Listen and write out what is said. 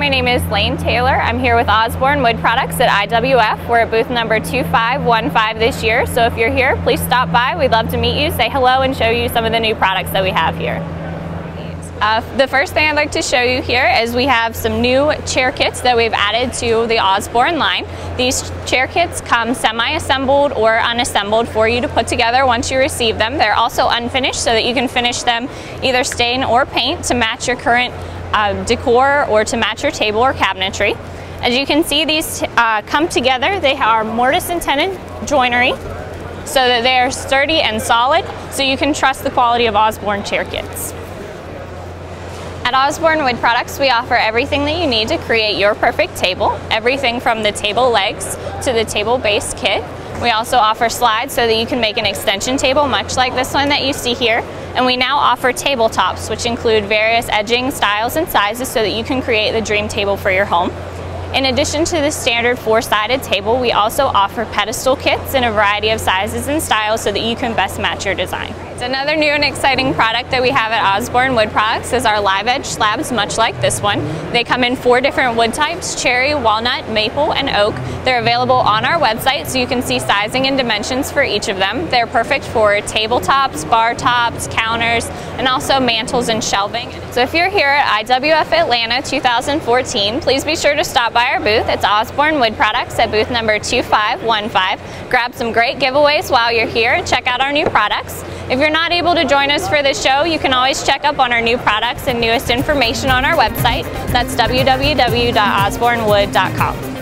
my name is Lane Taylor. I'm here with Osborne Wood Products at IWF. We're at booth number 2515 this year, so if you're here, please stop by. We'd love to meet you, say hello, and show you some of the new products that we have here. Uh, the first thing I'd like to show you here is we have some new chair kits that we've added to the Osborne line. These chair kits come semi-assembled or unassembled for you to put together once you receive them. They're also unfinished so that you can finish them either stain or paint to match your current uh, decor or to match your table or cabinetry. As you can see, these uh, come together. They are mortise and tenon joinery so that they are sturdy and solid so you can trust the quality of Osborne chair kits. At Osborne Wood Products, we offer everything that you need to create your perfect table, everything from the table legs to the table base kit. We also offer slides so that you can make an extension table much like this one that you see here. And we now offer tabletops, which include various edging styles and sizes so that you can create the dream table for your home. In addition to the standard four-sided table, we also offer pedestal kits in a variety of sizes and styles so that you can best match your design. Another new and exciting product that we have at Osborne Wood Products is our live edge slabs, much like this one. They come in four different wood types, cherry, walnut, maple, and oak. They're available on our website so you can see sizing and dimensions for each of them. They're perfect for tabletops, bar tops, counters, and also mantles and shelving. So if you're here at IWF Atlanta 2014, please be sure to stop by our booth. It's Osborne Wood Products at booth number 2515. Grab some great giveaways while you're here and check out our new products. If you're not able to join us for the show, you can always check up on our new products and newest information on our website. That's www.osbornewood.com.